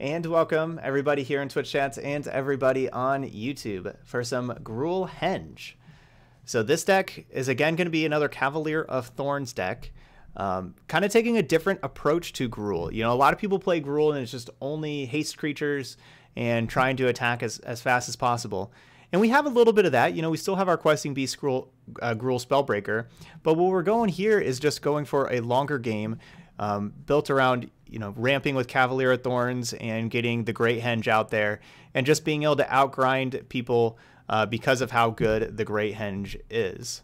And welcome everybody here in Twitch chats and everybody on YouTube for some Gruul Henge. So this deck is again going to be another Cavalier of Thorns deck. Um, kind of taking a different approach to Gruul. You know, a lot of people play Gruul and it's just only haste creatures and trying to attack as, as fast as possible. And we have a little bit of that. You know, we still have our Questing Beast Gruul, uh, Gruul Spellbreaker. But what we're going here is just going for a longer game um, built around, you know, ramping with Cavalier of Thorns and getting the Great Henge out there and just being able to outgrind people uh, because of how good the Great Henge is.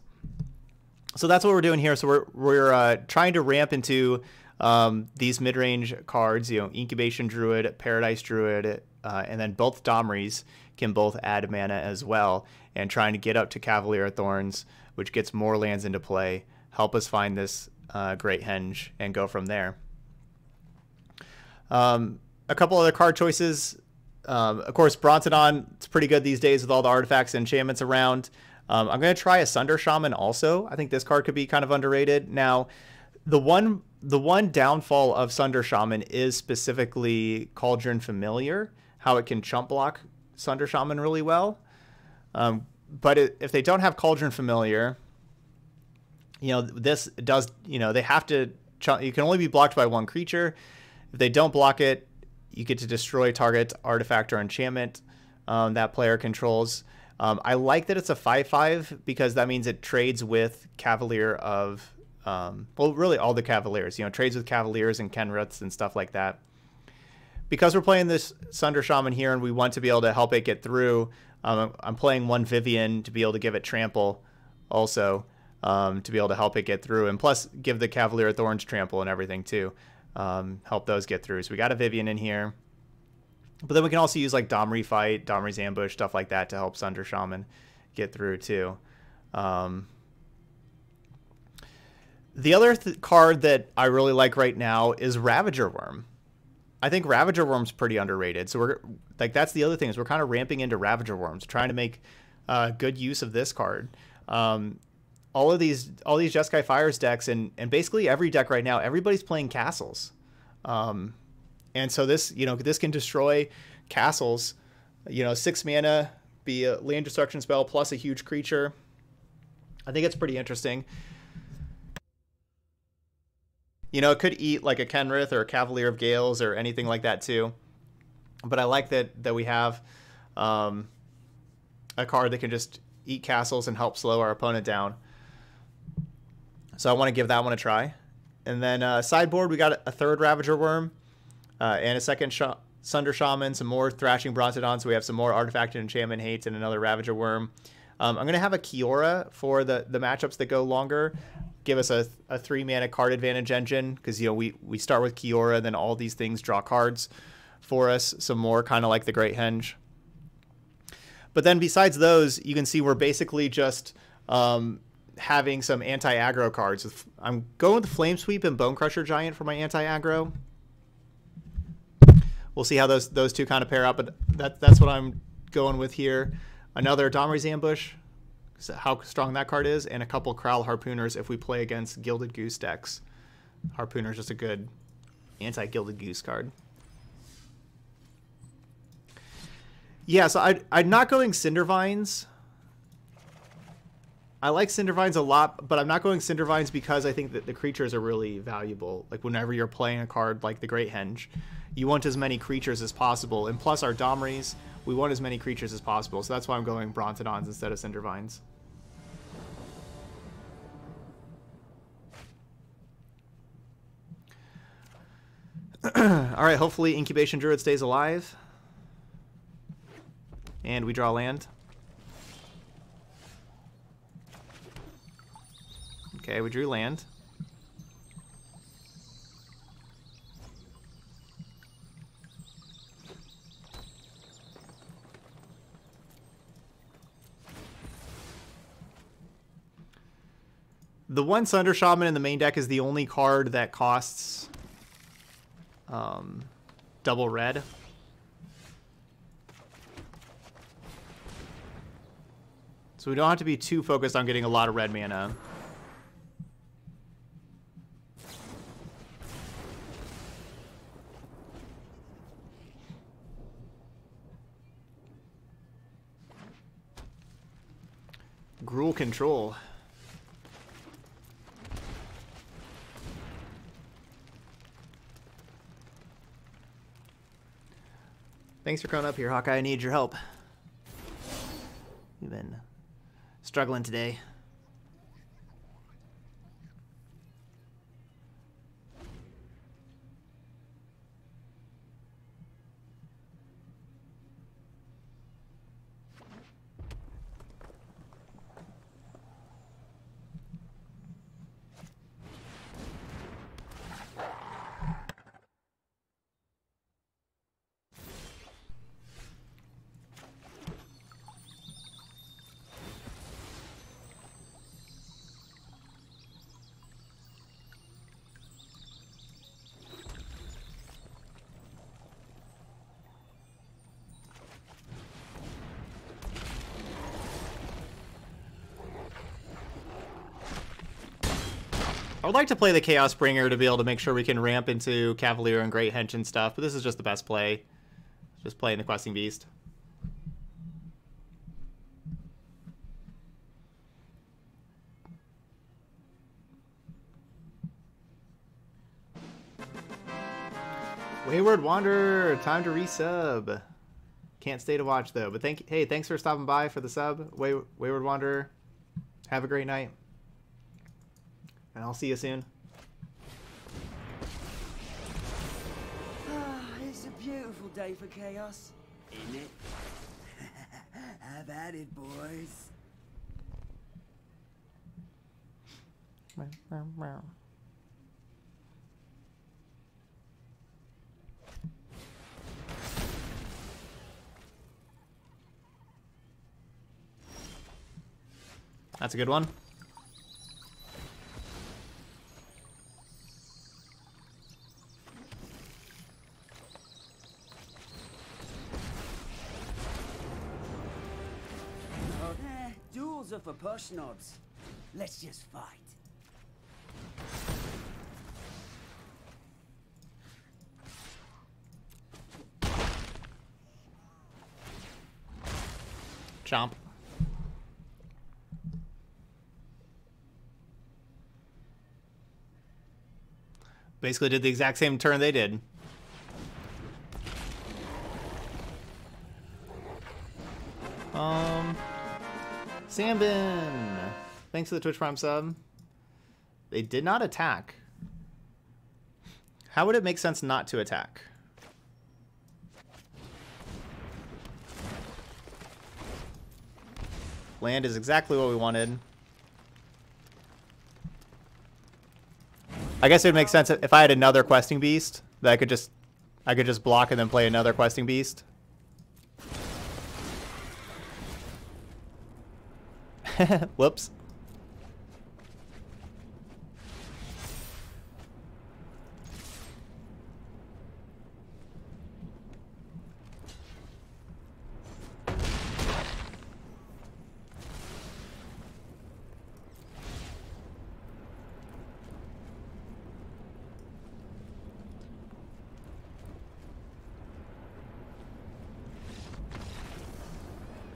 So that's what we're doing here. So we're, we're uh, trying to ramp into um, these mid-range cards, you know, Incubation Druid, Paradise Druid, uh, and then both Domries can both add mana as well, and trying to get up to Cavalier of Thorns, which gets more lands into play, help us find this uh, Great Henge and go from there. Um, a couple other card choices. Um, of course, Brontodon, it's pretty good these days with all the artifacts and enchantments around. Um, I'm going to try a Sunder Shaman also. I think this card could be kind of underrated. Now, the one the one downfall of Sunder Shaman is specifically Cauldron Familiar, how it can chump block Sunder Shaman really well. Um, but it, if they don't have Cauldron Familiar, you know, this does, you know, they have to, you can only be blocked by one creature. If they don't block it, you get to destroy target artifact or enchantment um, that player controls. Um, I like that it's a 5-5 because that means it trades with Cavalier of, um, well, really all the Cavaliers. You know, trades with Cavaliers and Kenriths and stuff like that because we're playing this Sunder Shaman here and we want to be able to help it get through, um, I'm playing one Vivian to be able to give it trample also um, to be able to help it get through. And plus give the Cavalier Thorns trample and everything too. Um, help those get through. So we got a Vivian in here. But then we can also use like Domri Fight, Domri's Ambush, stuff like that to help Sunder Shaman get through too. Um, the other th- card that I really like right now is Ravager Worm. I think Ravager Worm's pretty underrated. So we're like that's the other thing is we're kind of ramping into Ravager Worms, trying to make uh, good use of this card. Um, all of these all these Jeskai Fires decks and and basically every deck right now, everybody's playing castles. Um, and so this you know this can destroy castles. You know, six mana, be a land destruction spell plus a huge creature. I think it's pretty interesting. You know, it could eat like a Kenrith or a Cavalier of Gales or anything like that too. But I like that that we have um, a card that can just eat castles and help slow our opponent down. So I want to give that one a try. And then uh, sideboard, we got a third Ravager Worm uh, and a second sh Sunder Shaman, some more Thrashing Brontodon. So we have some more Artifact and Enchantment Hates and another Ravager Worm. Um, I'm going to have a Kiora for the, the matchups that go longer give us a, a three mana card advantage engine because you know we we start with Kiora, then all these things draw cards for us, some more kind of like the Great Henge. But then besides those, you can see we're basically just um, having some anti-aggro cards. I'm going with Flame Sweep and Bonecrusher Giant for my anti-aggro. We'll see how those those two kind of pair up, but that that's what I'm going with here. Another Domri's Ambush, how strong that card is, and a couple Kraul Harpooners if we play against Gilded Goose decks. Harpooner's just a good anti-Gilded Goose card. Yeah, so I, I'm not going Cindervines. I like Cindervines a lot, but I'm not going Cindervines because I think that the creatures are really valuable. Like whenever you're playing a card like the Great Henge, you want as many creatures as possible. And plus our Domries, we want as many creatures as possible. So that's why I'm going Brontodons instead of Cindervines. All right, hopefully Incubation Druid stays alive. And we draw land. Okay, we drew land. The one Sunder Shaman in the main deck is the only card that costs um, double red. So we don't have to be too focused on getting a lot of red mana. Gruul control. Thanks for coming up here, Hawkeye. I need your help. You've been struggling today. I would like to play the Chaos Bringer to be able to make sure we can ramp into Cavalier and Great Henge and stuff, but this is just the best play. Just playing the Questing Beast. Wayward Wanderer, time to resub. Can't stay to watch though, but thank hey, thanks for stopping by for the sub, Way Wayward Wanderer. Have a great night and I'll see you soon. Ah, it's a beautiful day for chaos, isn't it? Have at it, boys. That's a good one. Are for push knobs. Let's just fight. Chomp. Basically did the exact same turn they did. Um... Sambin! Thanks for the Twitch Prime sub. They did not attack. How would it make sense not to attack? Land is exactly what we wanted. I guess it would make sense if I had another questing beast that I could just I could just block and then play another questing beast. Whoops.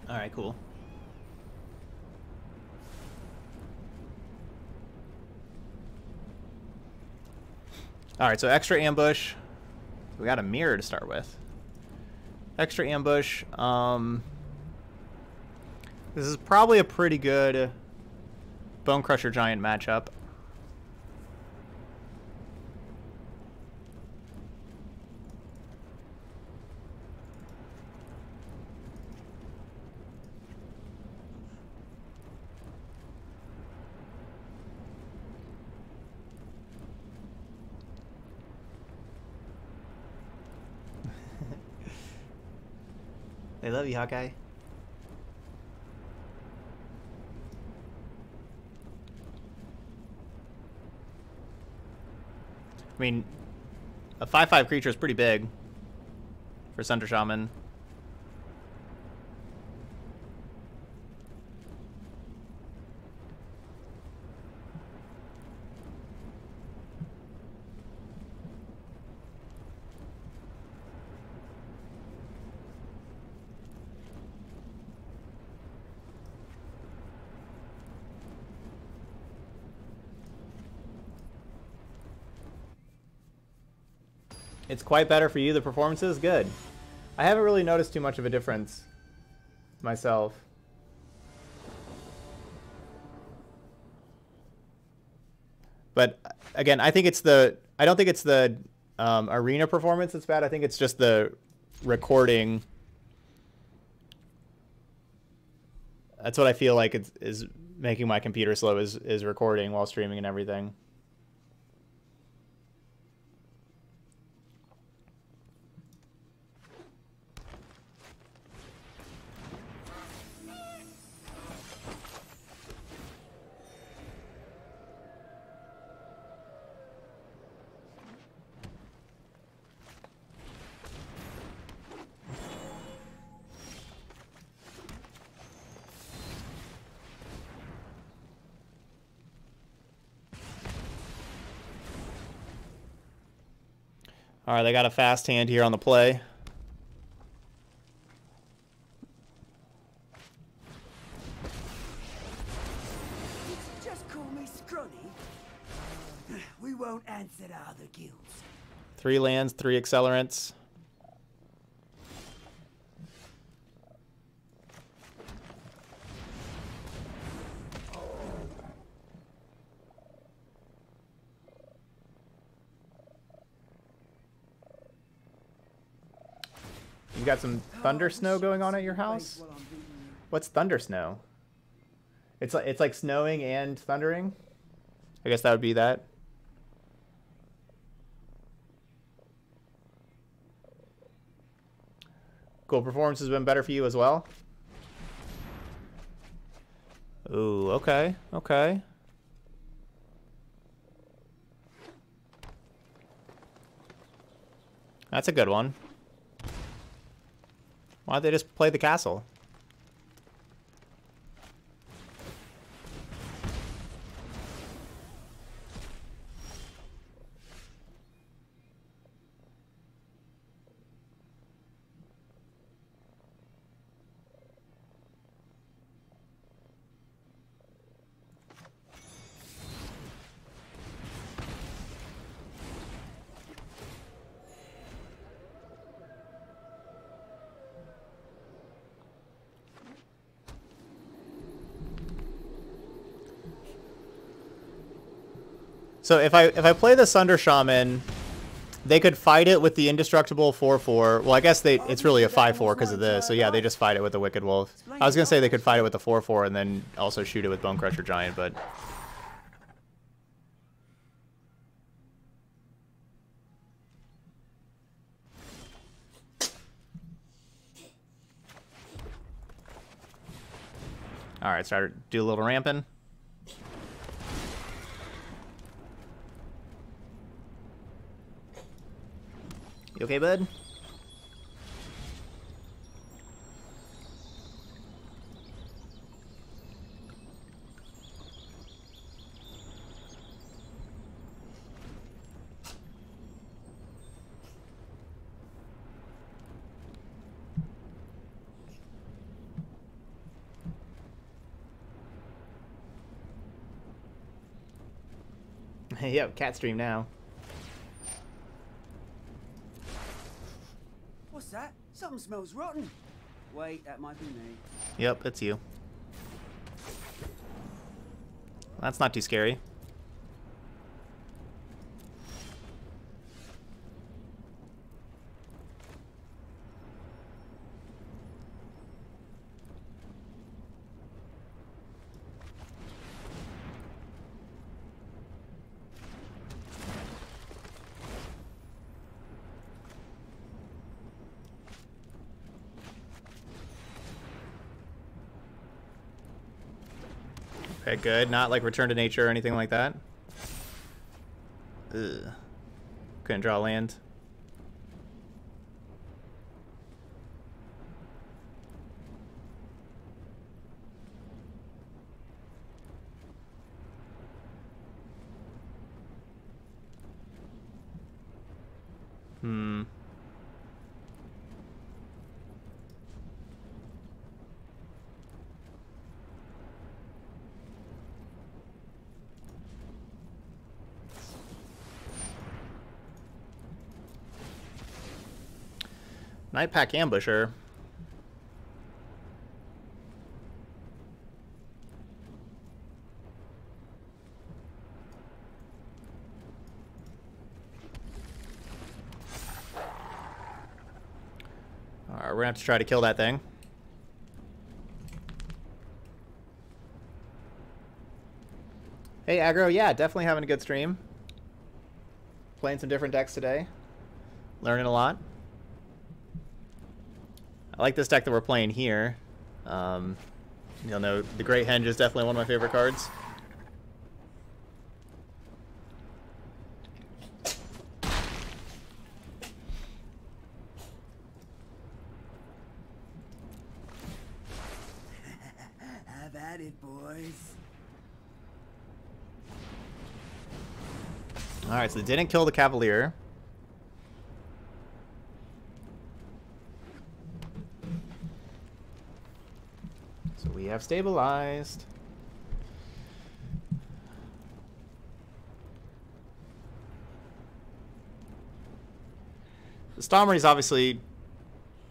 All right, cool. Alright, so extra ambush. We got a mirror to start with. Extra ambush. Um, this is probably a pretty good Bonecrusher Giant matchup. Hawkeye. I mean, a 5-5 creature is pretty big for Sunder Shaman. It's quite better for you. The performance is good. I haven't really noticed too much of a difference myself. But again, I think it's the I don't think it's the um, arena performance that's bad. I think it's just the recording. That's what I feel like is making my computer slow is is recording while streaming and everything. They got a fast hand here on the play. Just call me Scrunny. We won't answer to other guilds. Three lands, three accelerants. You got some thunder snow going on at your house? What's thunder snow? It's like it's like snowing and thundering. I guess that would be that. Cool. Performance has been better for you as well. Ooh, okay, okay. That's a good one. Why don't they just play the castle? So if I if I play the Sunder Shaman, they could fight it with the indestructible 4-4. Well, I guess they it's really a 5-4 because of this. So yeah, they just fight it with the Wicked Wolf. I was gonna say they could fight it with the 4-4 and then also shoot it with Bonecrusher Giant, but All right, start do a little ramping. You okay, bud? yep, cat stream now. What's that? Something smells rotten. Wait, that might be me. Yep, it's you. That's not too scary. Okay, good. Not like return to nature or anything like that. Ugh. Couldn't draw land. Hmm. Night Pack Ambusher. Alright, we're gonna have to try to kill that thing. Hey, Aggro, yeah, definitely having a good stream. Playing some different decks today. Learning a lot. I like this deck that we're playing here. Um, you'll know the Great Henge is definitely one of my favorite cards. Have at it, boys. Alright, so they didn't kill the Cavalier. So we have stabilized. The Stommery is obviously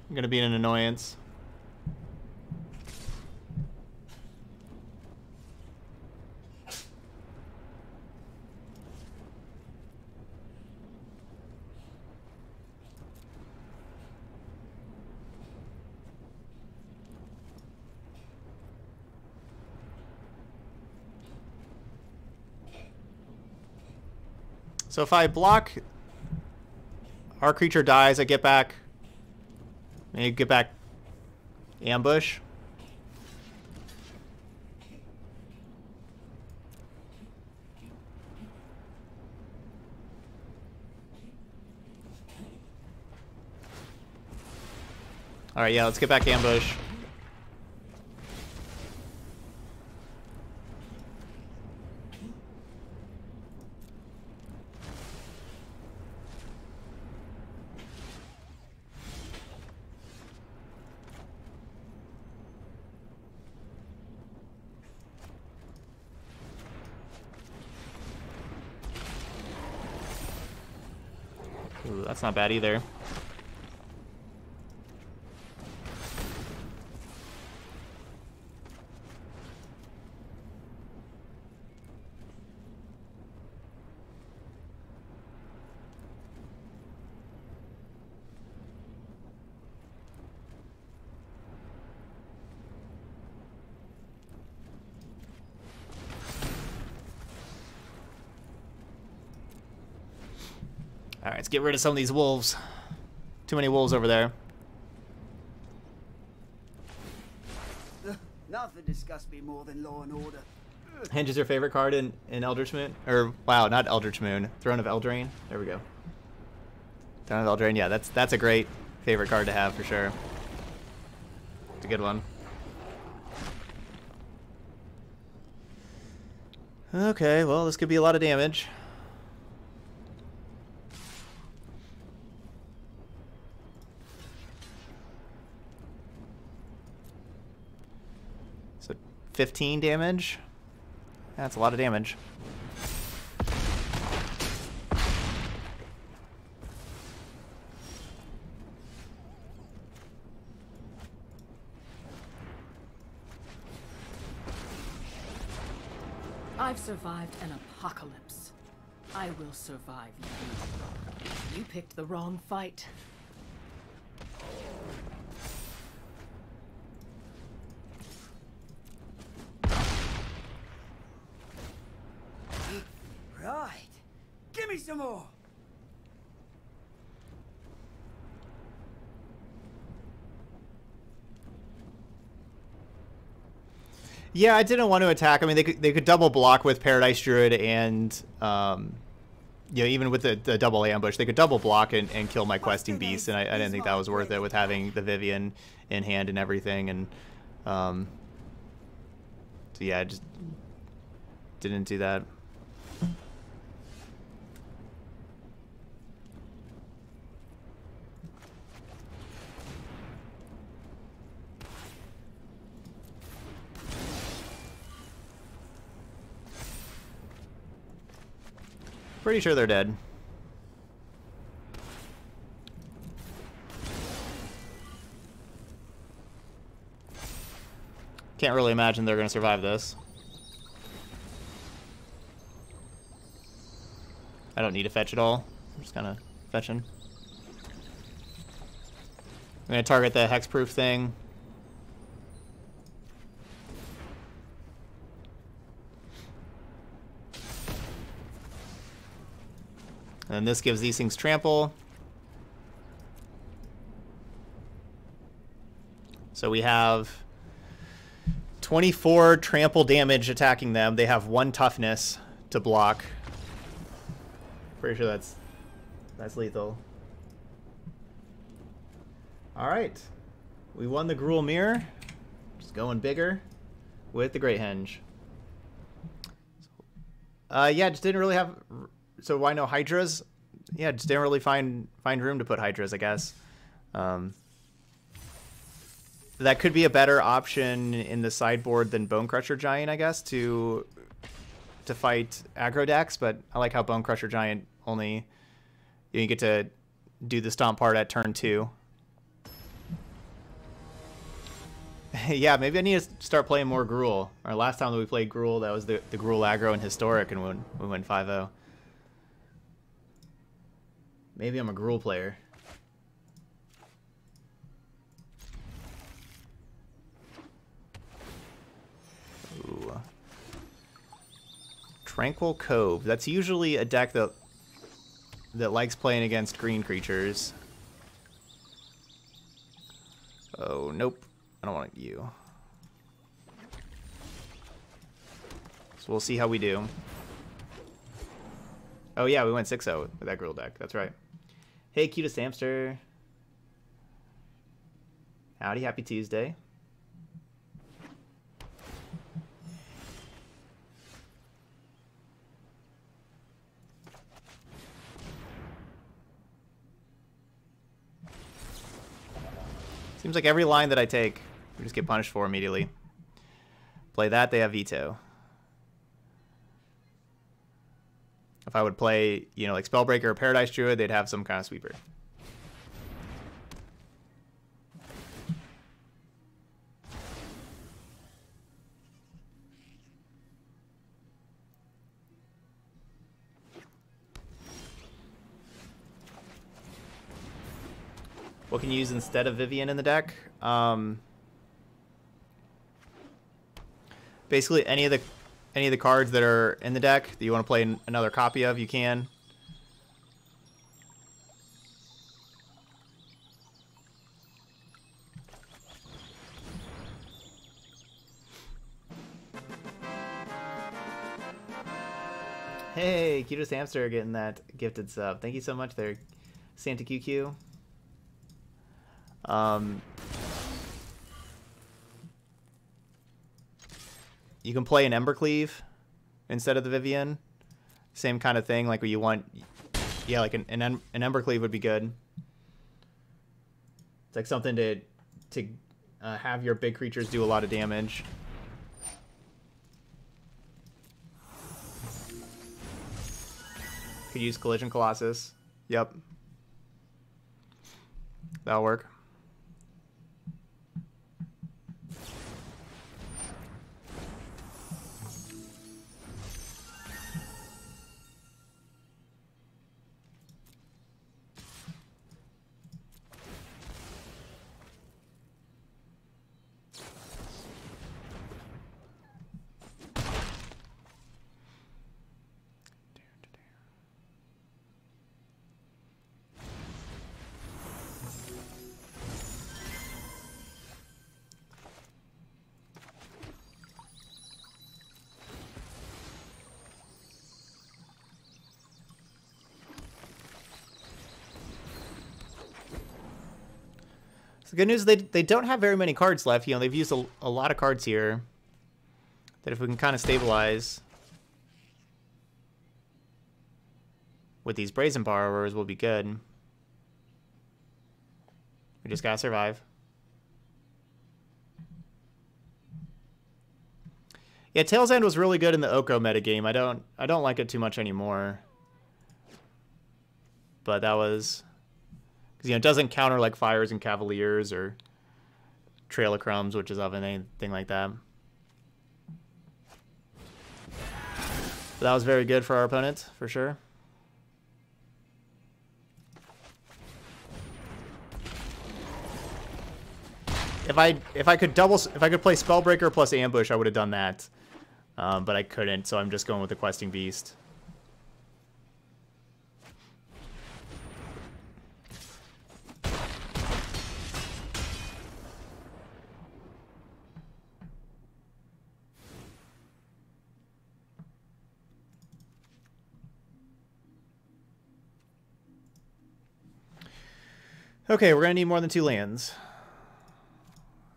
going to be an annoyance. So if I block, our creature dies, I get back, maybe get back ambush. Alright, yeah, let's get back ambush. Ooh, that's not bad either. Alright, let's get rid of some of these wolves. Too many wolves over there. Nothing disgusts me more than law and order. Henge is your favorite card in, in Eldritch Moon? Or, wow, not Eldritch Moon. Throne of Eldraine? There we go. Throne of Eldraine, yeah, that's that's a great favorite card to have for sure. It's a good one. Okay, well, this could be a lot of damage. So 15 damage. That's a lot of damage. I've survived an apocalypse. I will survive you. You picked the wrong fight. Right. Give me some more. Yeah, I didn't want to attack. I mean, they could they could double block with Paradise Druid and um, you know, even with the, the double ambush, they could double block and, and kill my questing beast, and I, I didn't think that was worth it with having the Vivian in hand and everything, and um, so yeah, I just didn't do that. Pretty sure they're dead. Can't really imagine they're going to survive this. I don't need to fetch at all. I'm just kind of fetching. I'm going to target the hexproof thing. And this gives these things trample. So we have 24 trample damage attacking them. They have one toughness to block. Pretty sure that's that's lethal. All right. We won the Gruul Mirror. Just going bigger with the Great Henge. Uh, yeah, just didn't really have so why no hydras? Yeah, just didn't really find find room to put hydras, I guess. Um, that could be a better option in the sideboard than Bonecrusher Giant, I guess, to to fight aggro decks. But I like how Bonecrusher Giant only you, get to do the stomp part at turn two. yeah, maybe I need to start playing more Gruul. Our last time that we played Gruul, that was the, the Gruul aggro and Historic, and we, we went 5-0. Maybe I'm a Gruul player. Ooh. Tranquil Cove. That's usually a deck that that likes playing against green creatures. Oh, nope. I don't want you. So we'll see how we do. Oh yeah, we went 6-0 with that Gruul deck. That's right. Hey, cutest hamster. Howdy, happy Tuesday. Seems like every line that I take, we just get punished for immediately. Play that, they have veto. If I would play, you know, like Spellbreaker or Paradise Druid, they'd have some kind of sweeper. What can you use instead of Vivian in the deck? Um, basically any of the any of the cards that are in the deck that you want to play another copy of, you can. Hey, cutest hamster getting that gifted sub. Thank you so much there, Santa QQ. Um, you can play an Embercleave instead of the Vivian. Same kind of thing, like where you want, yeah, like an an, an Embercleave would be good. It's like something to to uh, have your big creatures do a lot of damage. Could use Collision Colossus. Yep. That'll work. Good news they, they don't have very many cards left. You know, they've used a, a lot of cards here. That if we can kind of stabilize with these Brazen Borrowers we'll be good. We just gotta survive. Yeah, Tale's End was really good in the Oko metagame. I don't I don't like it too much anymore. But that was because you know it doesn't counter like fires and cavaliers or trail of crumbs, Witch's Oven anything like that. But that was very good for our opponent for sure. If I if I could double if I could play Spellbreaker plus Ambush, I would have done that, um, but I couldn't. So I'm just going with the Questing Beast. Okay, we're gonna need more than two lands.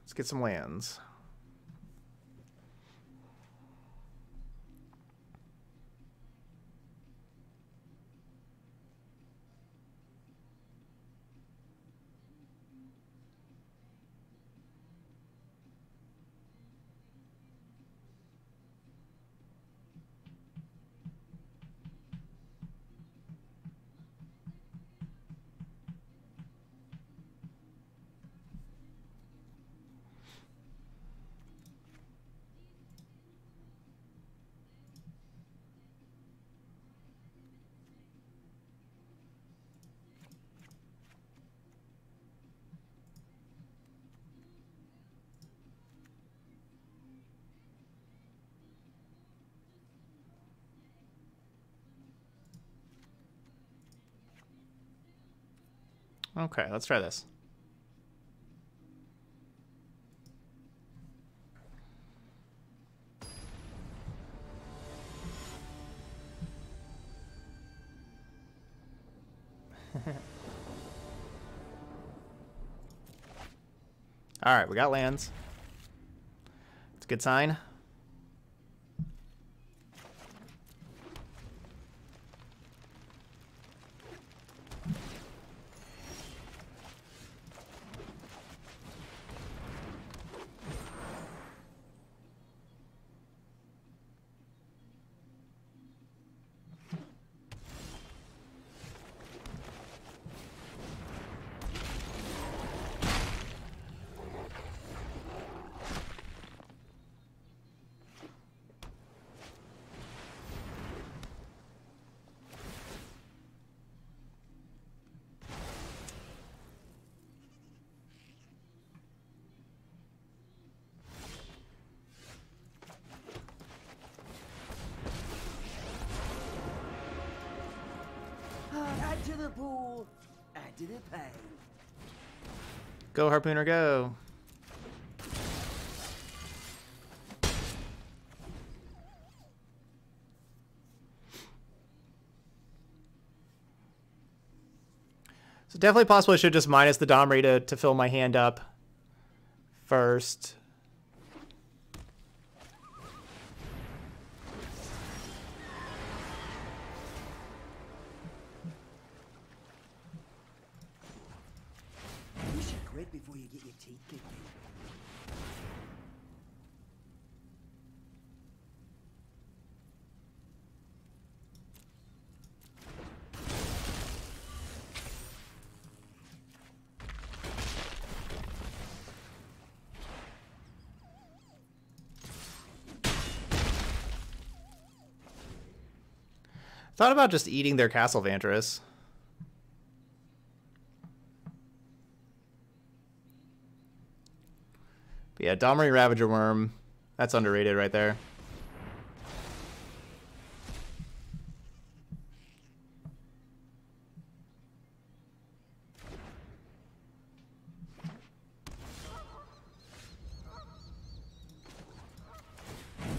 Let's get some lands. Okay, let's try this. All right, we got lands. It's a good sign. Go, Harpooner, go. So definitely possible I should just minus the Domri to, to fill my hand up first. Thought about just eating their Castle Vantress. But yeah, Domri Ravager Worm. That's underrated right there.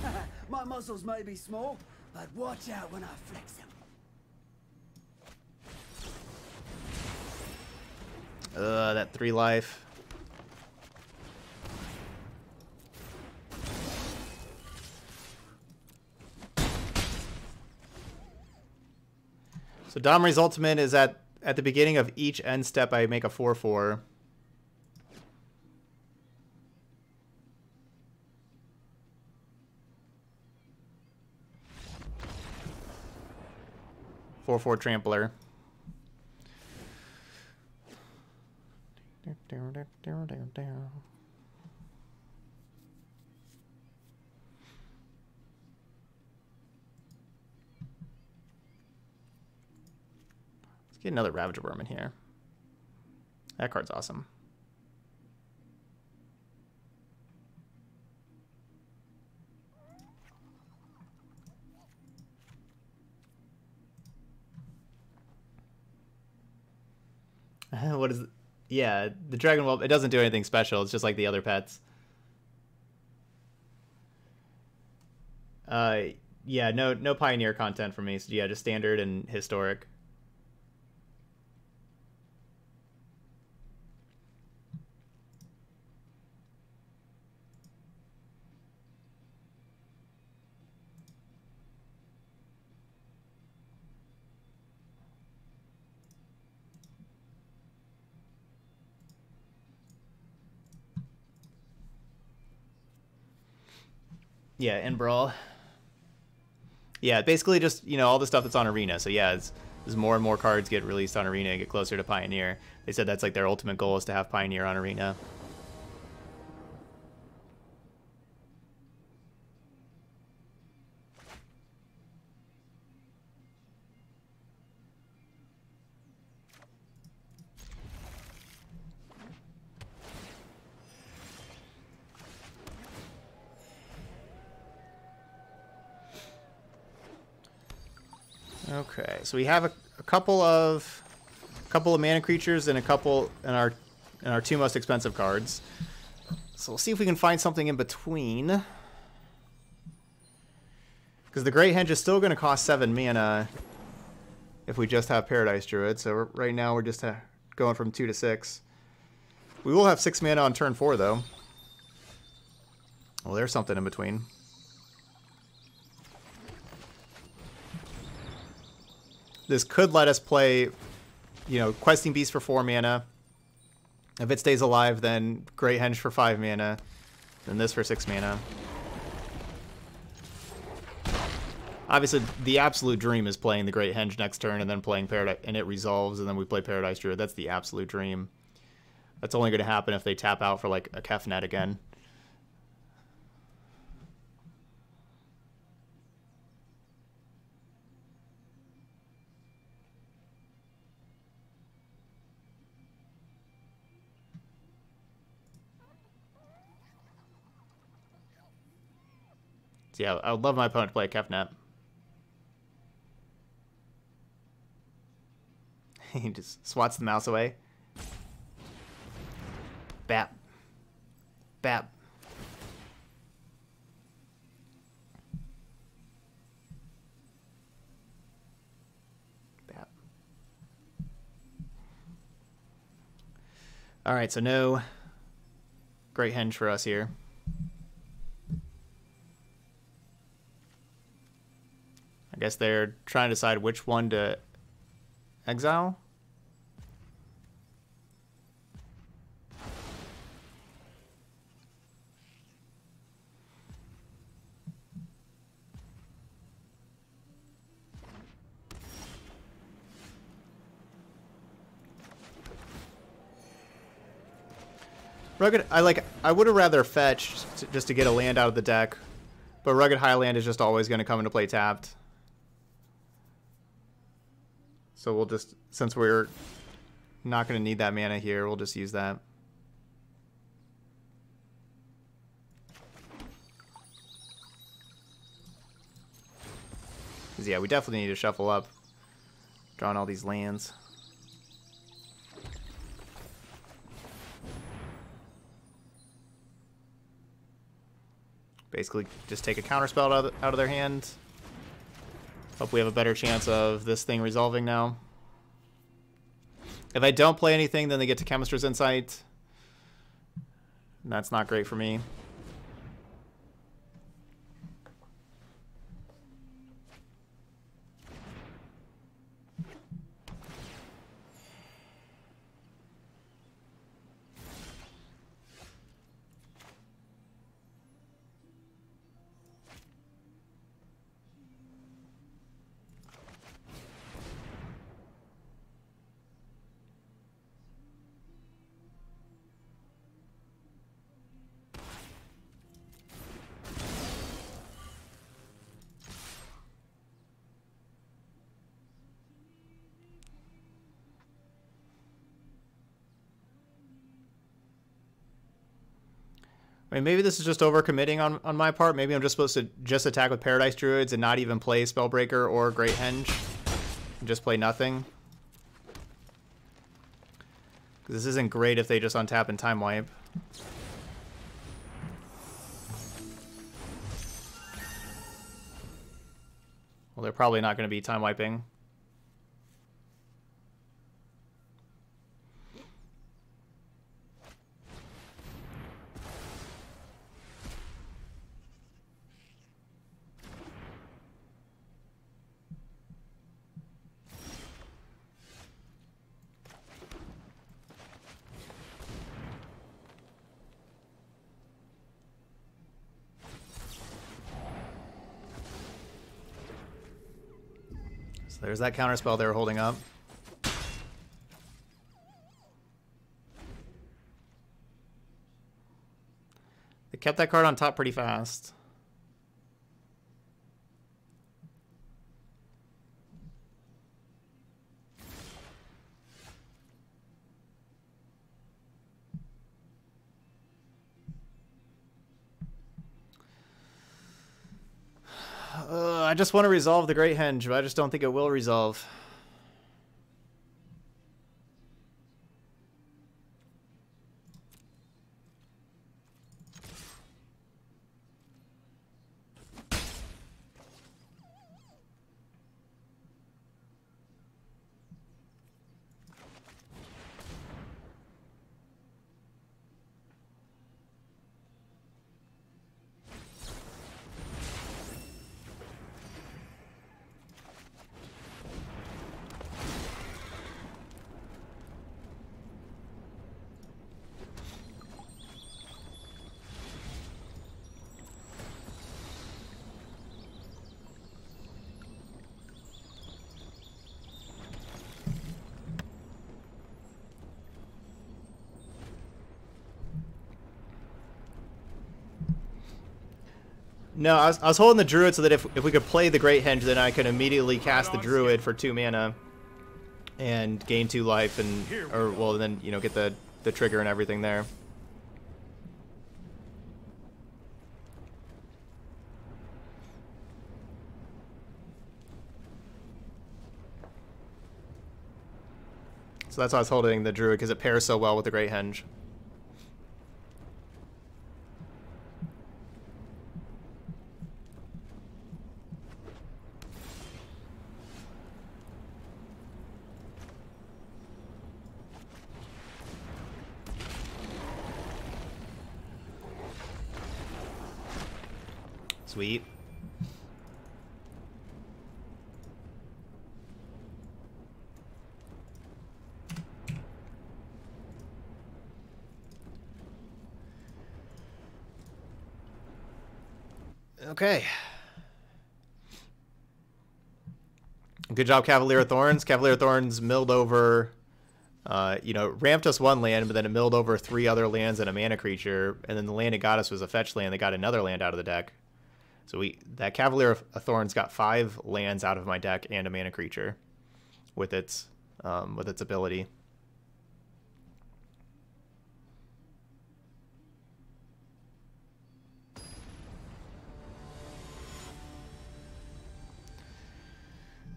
My muscles may be small, but watch out when I flex them. Ugh, that three life. So Domri's ultimate is at at the beginning of each end step I make a 4-4. Four four trampler. Let's get another Ravager Wurm in here. That card's awesome. what is yeah, the Dragon Whelp. It doesn't do anything special. It's just like the other pets. Uh, yeah, no, no Pioneer content for me. So yeah, just standard and historic. Yeah, and brawl. Yeah, basically just you know all the stuff that's on arena. So yeah, it's, as more and more cards get released on arena, get closer to Pioneer. They said that's like their ultimate goal is to have Pioneer on arena. So we have a, a couple of a couple of mana creatures and a couple in our in our two most expensive cards. So we'll see if we can find something in between. Because the Great Henge is still going to cost 7 mana if we just have Paradise Druid. So right now we're just uh, going from 2 to 6. We will have 6 mana on turn 4, though. Well, there's something in between. This could let us play, you know, Questing Beast for 4 mana. If it stays alive, then Great Henge for 5 mana. Then this for 6 mana. Obviously, the absolute dream is playing the Great Henge next turn and then playing Paradise, and it resolves, and then we play Paradise Druid. That's the absolute dream. That's only going to happen if they tap out for like a Kefnet again. Yeah, I would love my opponent to play a Kefnet. he just swats the mouse away. Bap. Bap. Bap. All right, so no great henge for us here. Guess they're trying to decide which one to exile. Rugged, I like. I would have rather fetched just to get a land out of the deck, but Rugged Highland is just always going to come into play tapped. So we'll just, since we're not going to need that mana here, we'll just use that. Because, yeah, we definitely need to shuffle up. Drawing all these lands. Basically, just take a counterspell out of, out of their hand. Hope we have a better chance of this thing resolving now. If I don't play anything, then they get to Chemister's Insight. That's not great for me. Maybe this is just overcommitting on, on my part. Maybe I'm just supposed to just attack with Paradise Druids and not even play Spellbreaker or Great Henge. Just play nothing. This isn't great if they just untap and time wipe. Well, they're probably not going to be time wiping. There's that counterspell they were holding up. They kept that card on top pretty fast. Uh, I just want to resolve the Great Henge, but I just don't think it will resolve. No, I was, I was holding the Druid so that if, if we could play the Great Henge, then I could immediately cast the Druid for two mana and gain two life and, or, well, then, you know, get the, the trigger and everything there. So that's why I was holding the Druid, because it pairs so well with the Great Henge. Sweet. Okay. Good job, Cavalier Thorns. Cavalier Thorns milled over, uh, you know, ramped us one land, but then it milled over three other lands and a mana creature, and then the land it got us was a fetch land. They got another land out of the deck. So we that Cavalier of Thorns got five lands out of my deck and a mana creature with its um, with its ability.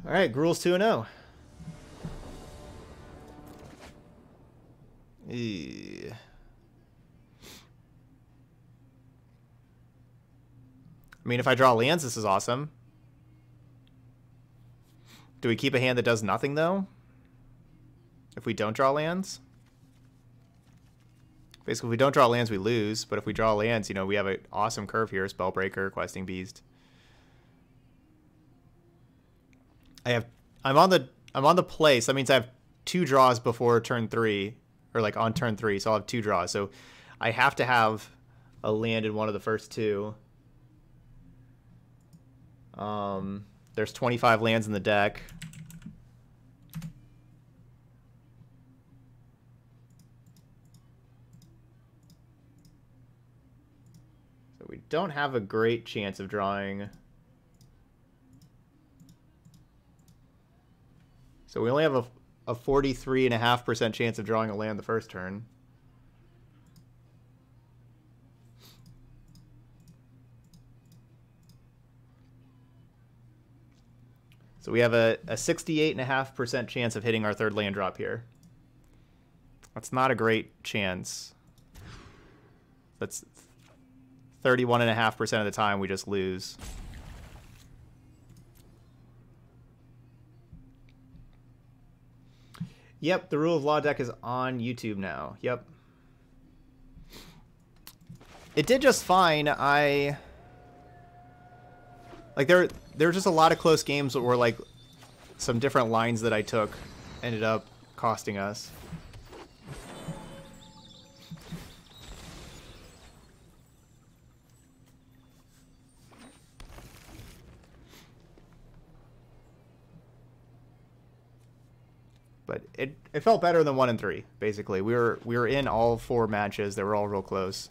All right, Gruul's 2 0. Yeah. I mean, if I draw lands, this is awesome. Do we keep a hand that does nothing, though? If we don't draw lands? Basically, if we don't draw lands, we lose. But if we draw lands, you know, we have an awesome curve here. Spellbreaker, Questing Beast. I have... I'm on the... I'm on the place. That means I have two draws before turn three. Or, like, on turn three. So I'll have two draws. So I have to have a land in one of the first two. Um, there's 25 lands in the deck. So we don't have a great chance of drawing. So we only have a, a 43.5% chance of drawing a land the first turn. So we have a, a 68.5% chance of hitting our third land drop here. That's not a great chance. That's 31.5% of the time we just lose. Yep, the Rule of Law deck is on YouTube now. Yep. It did just fine. I like there there were just a lot of close games that were like some different lines that I took ended up costing us. But it, it felt better than one and three, basically. We were we were in all four matches. They were all real close.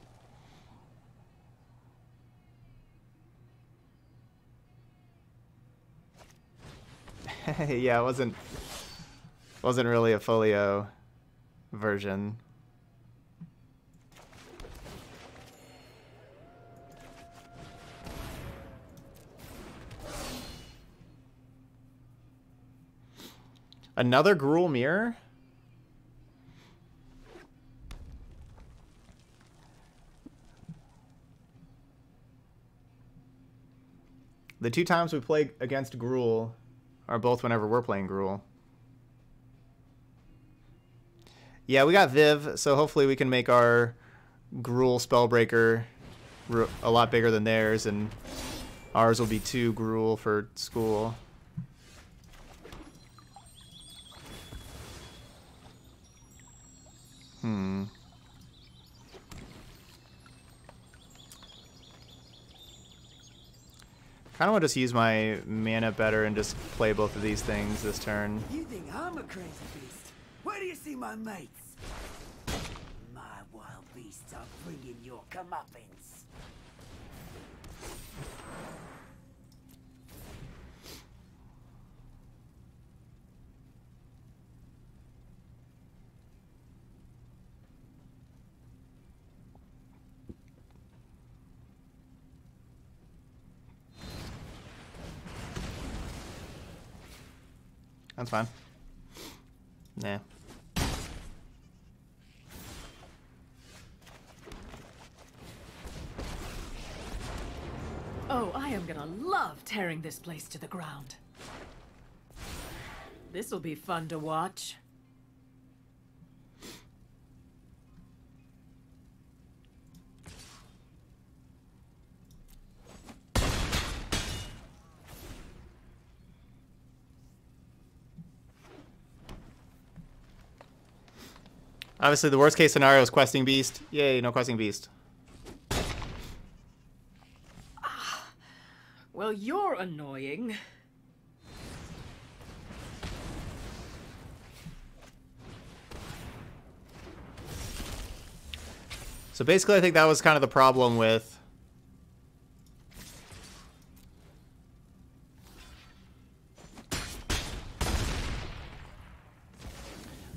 yeah, it wasn't wasn't really a folio version. Another Gruul mirror? The too times we played against Gruul are both whenever we're playing Gruul. Yeah, we got Viv, so hopefully we can make our Gruul Spellbreaker a lot bigger than theirs, and ours will be two Gruul for school. Hmm. Kind of want to just use my mana better and just play both of these things this turn. You think I'm a crazy beast? Where do you see my mates? My wild beasts are bringing your comeuppance. That's fine. Nah. Oh, I am gonna love tearing this place to the ground. This'll be fun to watch. Obviously, the worst case scenario is Questing Beast. Yay, no Questing Beast. Ah, well, you're annoying. So basically, I think that was kind of the problem with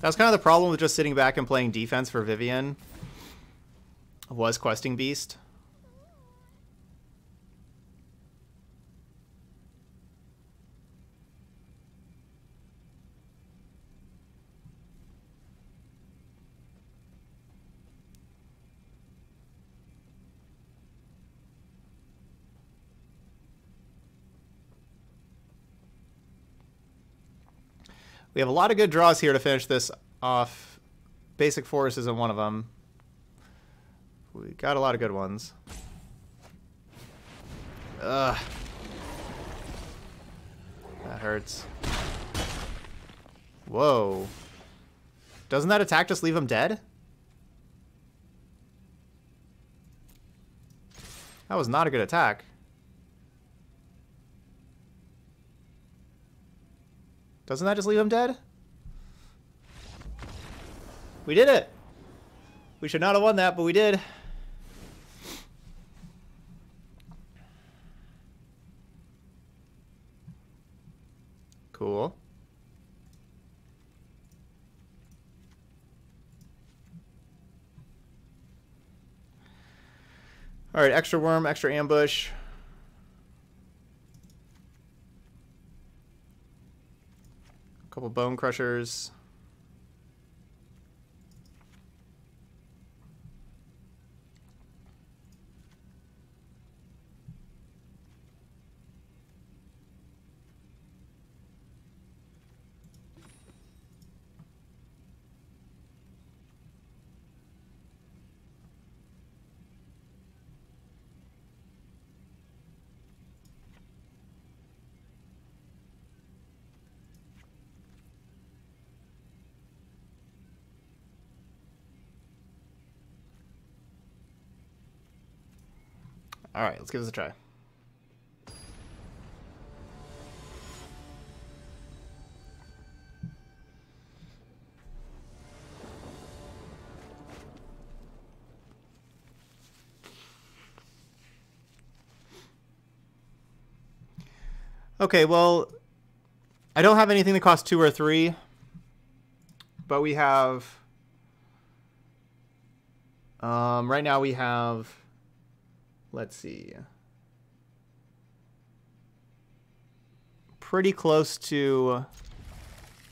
That was kind of the problem with just sitting back and playing defense for Vivien. Was Questing Beast. We have a lot of good draws here to finish this off. Basic Forest isn't one of them. We got a lot of good ones. Ugh. That hurts. Whoa. Doesn't that attack just leave him dead? That was not a good attack. Doesn't that just leave him dead? We did it! We should not have won that, but we did. Cool. All right, extra worm, extra ambush. couple Bonecrushers. All right, let's give this a try. Okay, well, I don't have anything that costs two or three, but we have. Um, right now we have. Let's see. Pretty close to.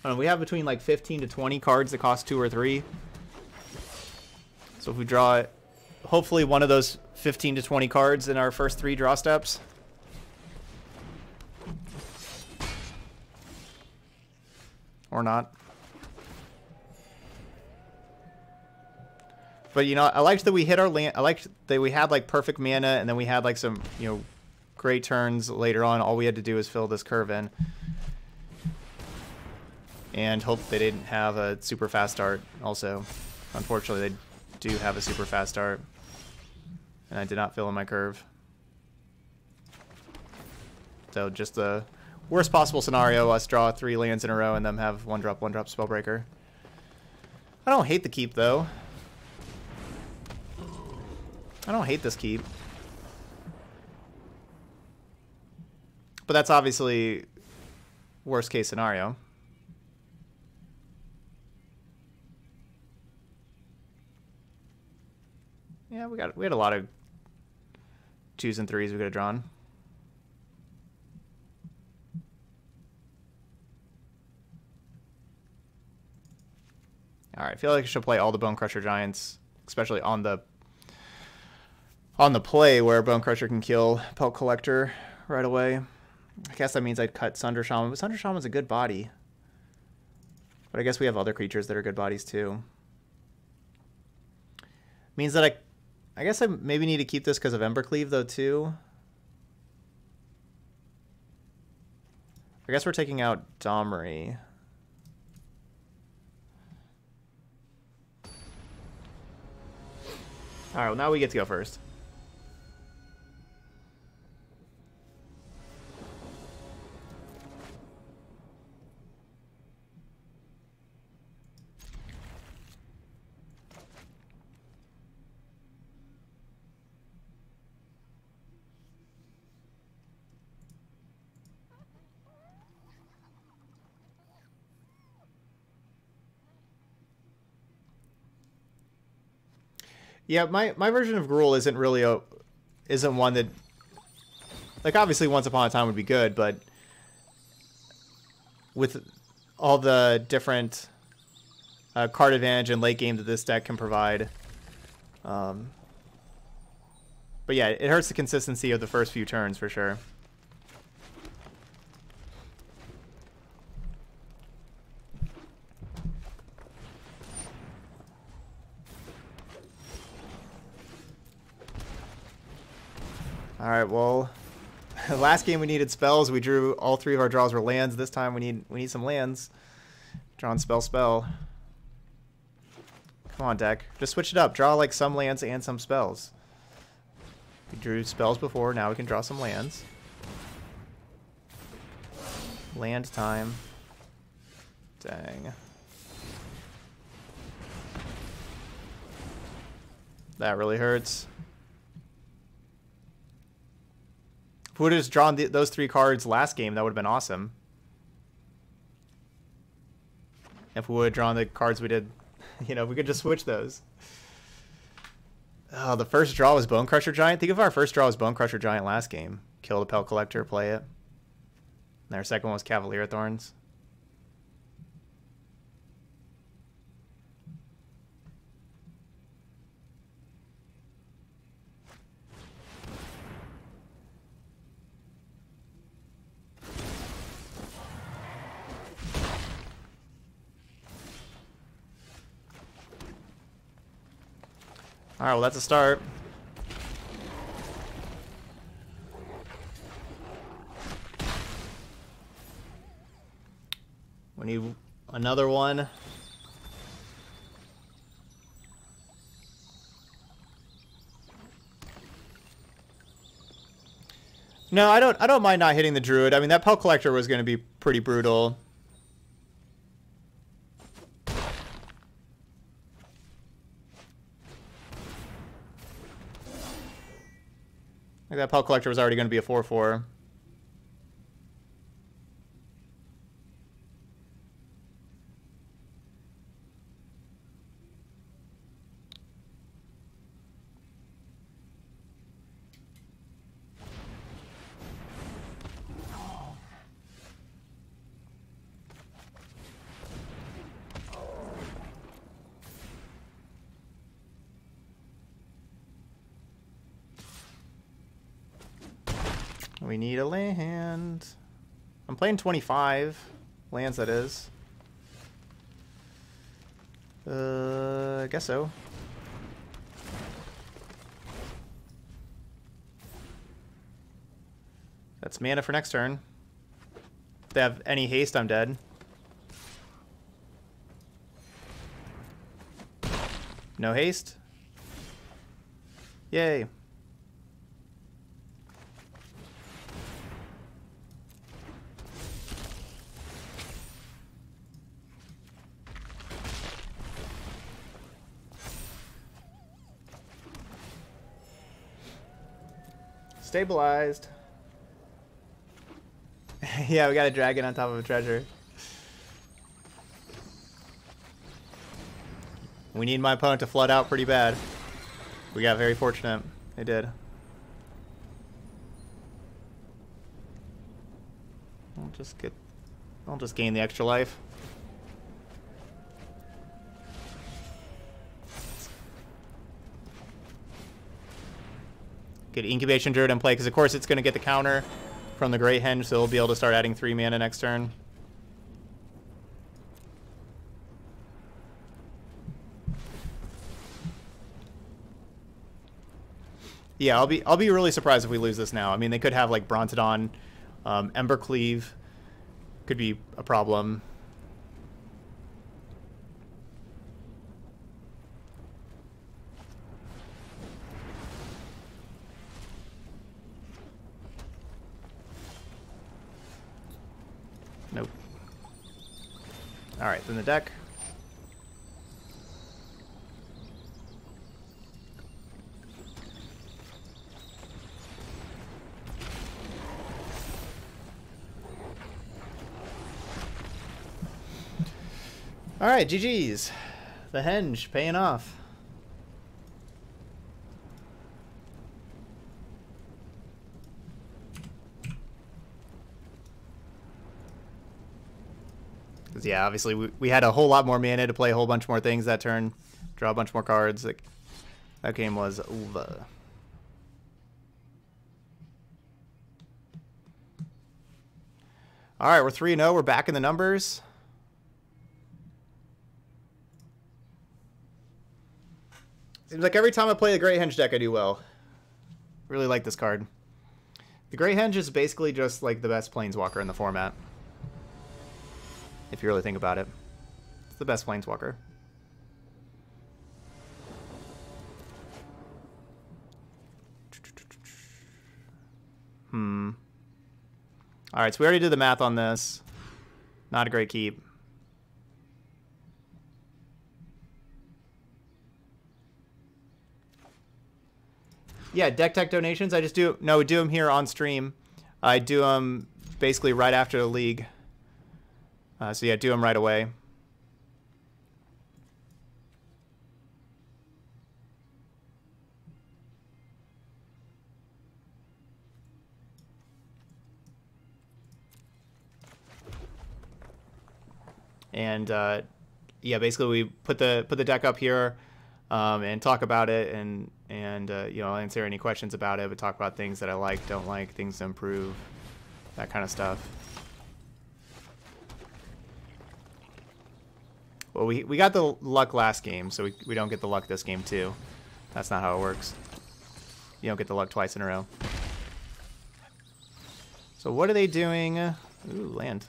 Know, we have between like 15 to 20 cards that cost two or three. So if we draw it, hopefully one of those 15 to 20 cards in our first three draw steps. Or not. But you know, I liked that we hit our land. I liked that we had like perfect mana, and then we had like some you know great turns later on. All we had to do was fill this curve in, and hope they didn't have a super fast start. Also, unfortunately, they do have a super fast start, and I did not fill in my curve. So just the worst possible scenario: us draw three lands in a row and them have one drop, one drop spellbreaker. I don't hate the keep though. I don't hate this keep. But that's obviously worst case scenario. Yeah, we got we had a lot of twos and threes we could have drawn. All right, I feel like I should play all the Bonecrusher Giants, especially on the on the play where Bonecrusher can kill Pelt Collector right away. I guess that means I'd cut Sunder Shaman, but Sunder Shaman's a good body. But I guess we have other creatures that are good bodies too. Means that I I guess I maybe need to keep this because of Embercleave though too. I guess we're taking out Domri. Alright, well now we get to go first. Yeah, my, my version of Gruul isn't really a isn't one that like obviously Once Upon a Time would be good, but with all the different uh, card advantage and late game that this deck can provide. Um, but yeah, it hurts the consistency of the first few turns for sure. All right, well, last game we needed spells. We drew all three of our draws were lands. This time we need we need some lands. Drawn spell spell. Come on, deck. Just switch it up. Draw like some lands and some spells. We drew spells before. Now we can draw some lands. Land time. Dang. That really hurts. If we would have drawn the, those three cards last game, that would have been awesome. If we would have drawn the cards we did, you know, we could just switch those. Oh, the first draw was Bonecrusher Giant. Think of our first draw was Bonecrusher Giant last game. Kill the Pelt Collector, play it. And our second one was Cavalier Thorns. All right, well that's a start. We need another one. No, I don't. I don't mind not hitting the druid. I mean, that pelt collector was going to be pretty brutal. That Pelt Collector was already going to be a 4-4. We need a land. I'm playing 25 lands, that is. Uh, I guess so. That's mana for next turn. If they have any haste, I'm dead. No haste. Yay. Stabilized. yeah, we got a dragon on top of a treasure. We need my opponent to flood out pretty bad. We got very fortunate. They did. I'll just get... I'll just gain the extra life. Get Incubation Druid in play, because of course it's going to get the counter from the Great Henge, so it'll be able to start adding 3 mana next turn. Yeah, I'll be I'll be really surprised if we lose this now. I mean, they could have like Brontodon, um, Embercleave, could be a problem. Nope. Alright, then the deck. Alright, GG's. The henge paying off. Because, yeah, obviously we, we had a whole lot more mana to play a whole bunch more things that turn. Draw a bunch more cards. Like, that game was over. Alright, we're 3-0. We're back in the numbers. Seems like every time I play the Great Henge deck, I do well. Really like this card. The Great Henge is basically just like the best Planeswalker in the format. If you really think about it. It's the best Planeswalker. Hmm. Alright, so we already did the math on this. Not a great keep. Yeah, deck tech donations. I just do no, we do them here on stream. I do them basically right after the league. Uh, so yeah, do them right away. And uh, yeah, basically we put the put the deck up here um, and talk about it and and uh, you know I'll answer any questions about it, but talk about things that I like, don't like, things to improve, that kind of stuff. Well, we we got the luck last game, so we we don't get the luck this game too. That's not how it works. You don't get the luck twice in a row. So what are they doing? Ooh, land.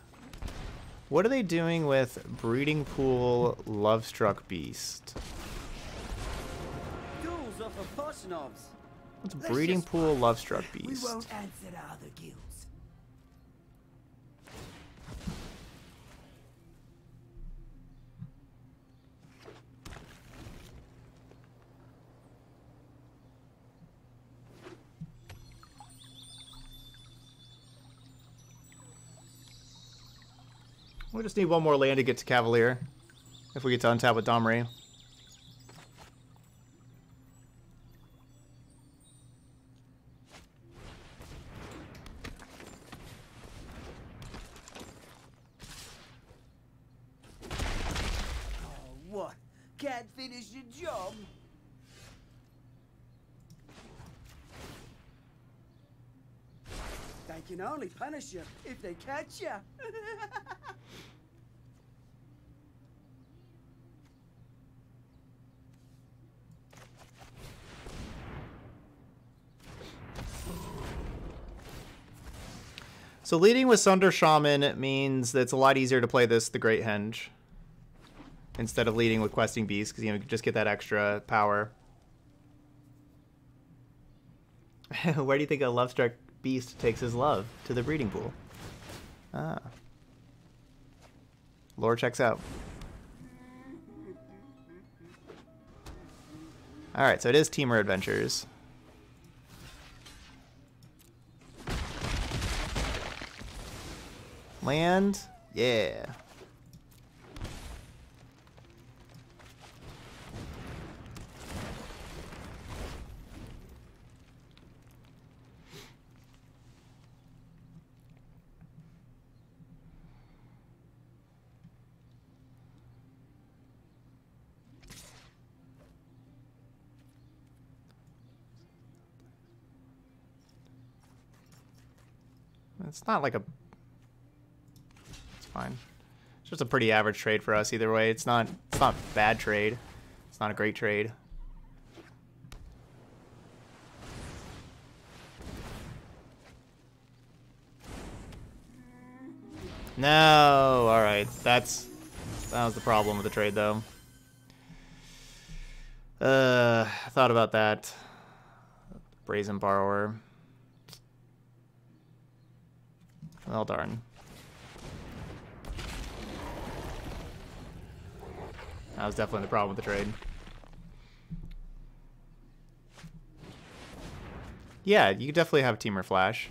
What are they doing with Breeding Pool Lovestruck Beast? Ghouls off of Posnovs. What's Breeding Pool. Lovestruck Beast? We just need one more land to get to Cavalier. If we get to untap with Domri. Oh, what? Can't finish your job? They can only punish you if they catch you. So leading with Sunder Shaman means that it's a lot easier to play this the Great Henge instead of leading with Questing Beast because you know just get that extra power. Where do you think a Lovestruck Beast takes his love? To the breeding pool. Ah. Lore checks out. Alright, so it is Temur Adventures. Land? Yeah. It's not like a fine. It's just a pretty average trade for us either way. It's not it's not bad trade. It's not a great trade. No, all right. That's that was the problem with the trade though. Uh, thought about that. Brazen borrower. Well darn. That was definitely the problem with the trade. Yeah, you definitely have Temur Flash.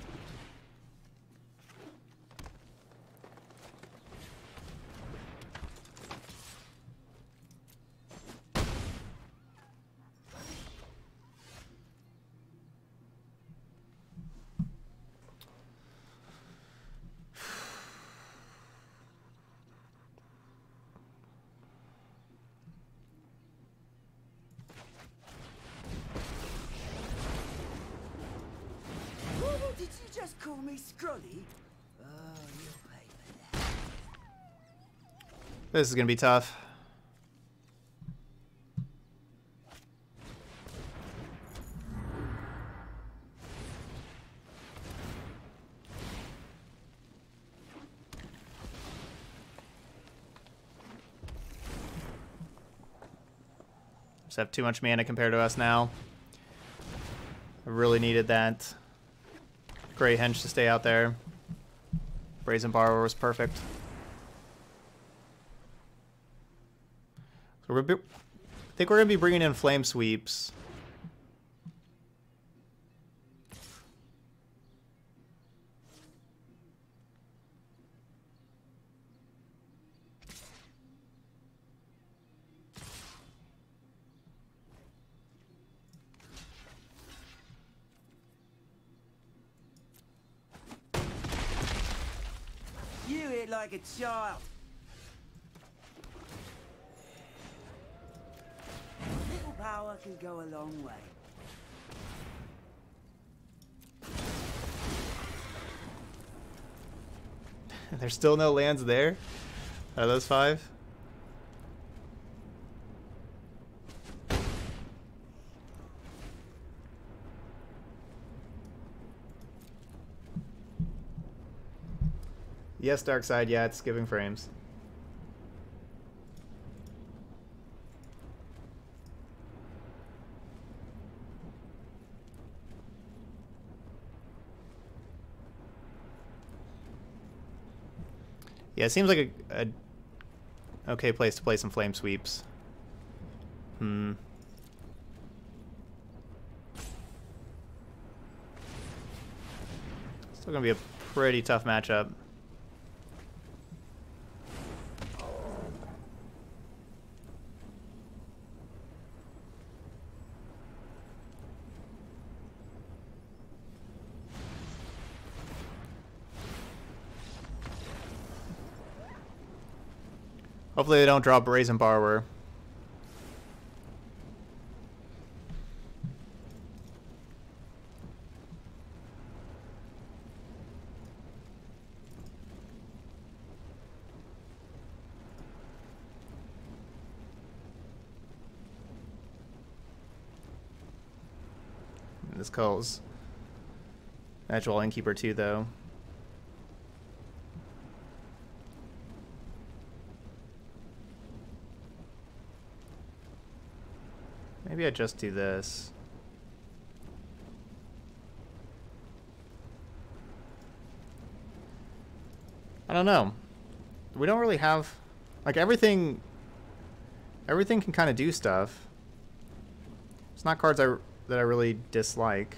Ooh, did you just call scrolly? Oh. This is gonna be tough. Just have too much mana compared to us now. I really needed that Great Henge to stay out there. Brazen Borrower was perfect. So I think we're gonna be bringing in flame sweeps. A child. Little power can go a long way. There's still no lands there. Of those five. Yes, Dark Side. Yeah, it's giving frames. Yeah, it seems like a, a okay place to play some flame sweeps. Hmm. Still gonna be a pretty tough matchup. Hopefully they don't draw Brazen Borrower. This calls Natural Innkeeper too, though. Maybe I just do this. I don't know. We don't really have like everything everything can kind of do stuff. It's not cards I that I really dislike.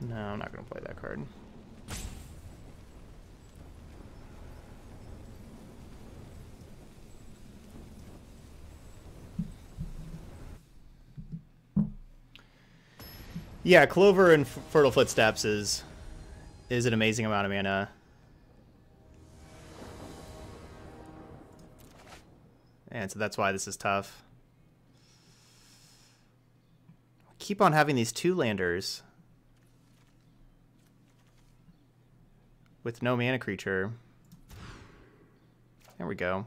No, I'm not going to play that card. Yeah, Clover and F Fertile Footsteps is is an amazing amount of mana. And so that's why this is tough. Keep on having these two landers. with no mana creature. There we go.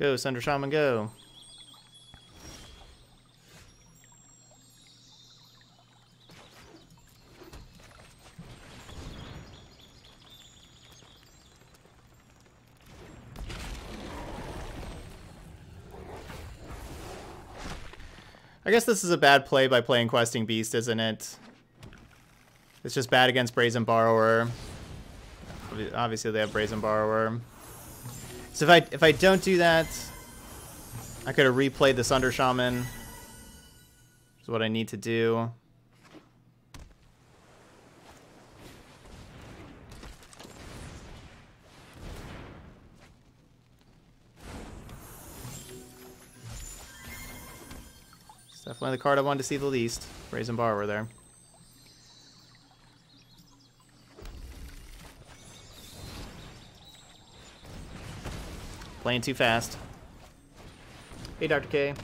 Go, Sunder Shaman, go. I guess this is a bad play by playing Questing Beast, isn't it? It's just bad against Brazen Borrower. Obviously they have Brazen Borrower. So if I if I don't do that, I could have replayed this Sunder Shaman. Is what I need to do. It's definitely the card I wanted to see the least. Brazen Borrower there. Playing too fast. Hey, Dr. K.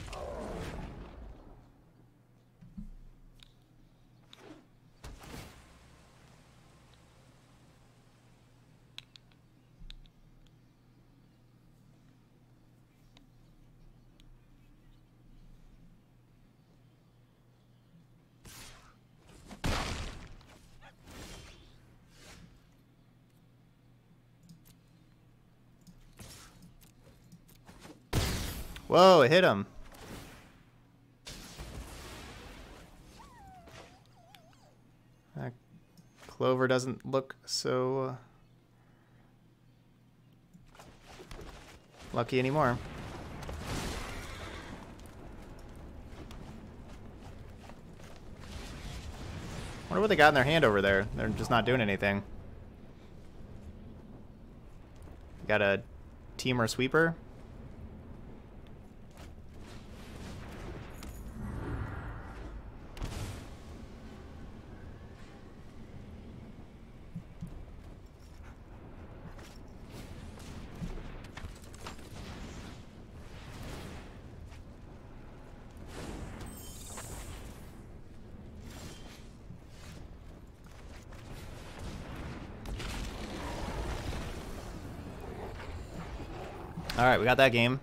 Whoa, it hit him. That clover doesn't look so uh, lucky anymore. wonder what they got in their hand over there. They're just not doing anything. Got a Temur sweeper. All right, we got that game.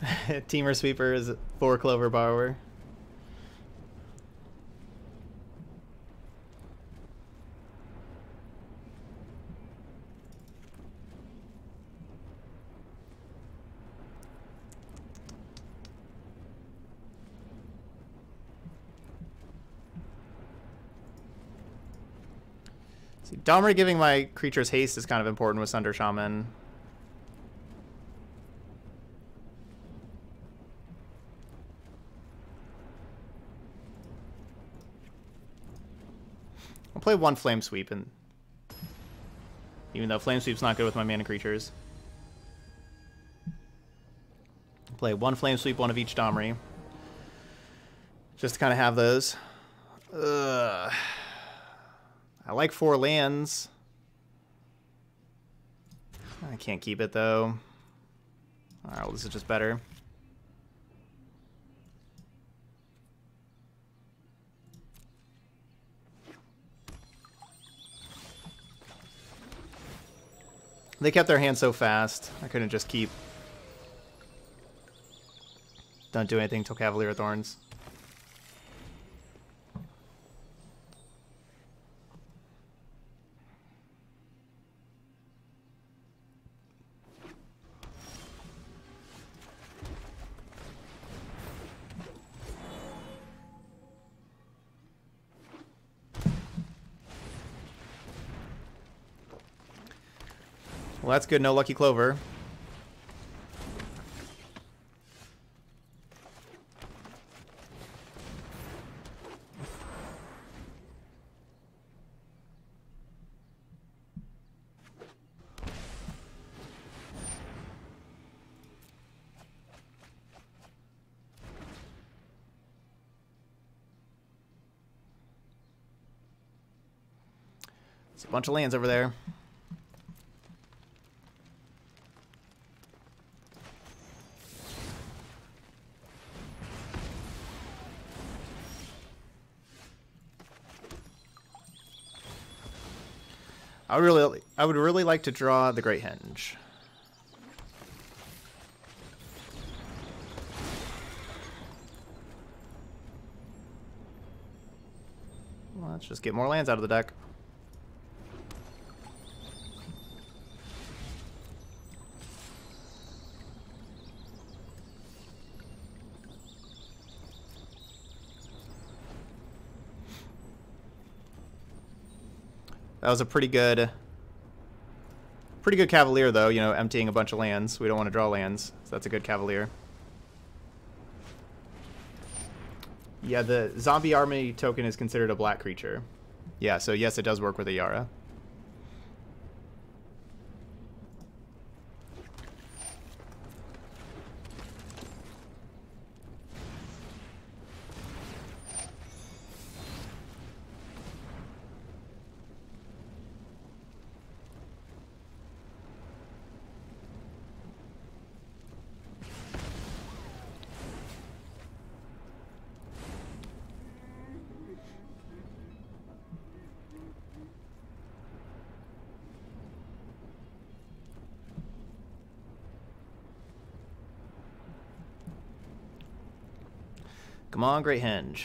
Temur sweeper is four clover borrower. Domri giving my creatures haste is kind of important with Sunder Shaman. I'll play one Flame Sweep, and even though Flame Sweep's not good with my mana creatures. Play one Flame Sweep, one of each Domri. Just to kind of have those. Ugh. I like four lands. I can't keep it though. Alright, well this is just better. They kept their hand so fast. I couldn't just keep. Don't do anything till Cavalier Thorns. Good. No lucky clover. It's a bunch of lands over there. I would really, I would really like to draw the Great Henge. Let's just get more lands out of the deck. That was a pretty good, pretty good Cavalier, though. You know, emptying a bunch of lands. We don't want to draw lands, so that's a good Cavalier. Yeah, the zombie army token is considered a black creature. Yeah, so yes, it does work with a Yara. Come on, Great Henge.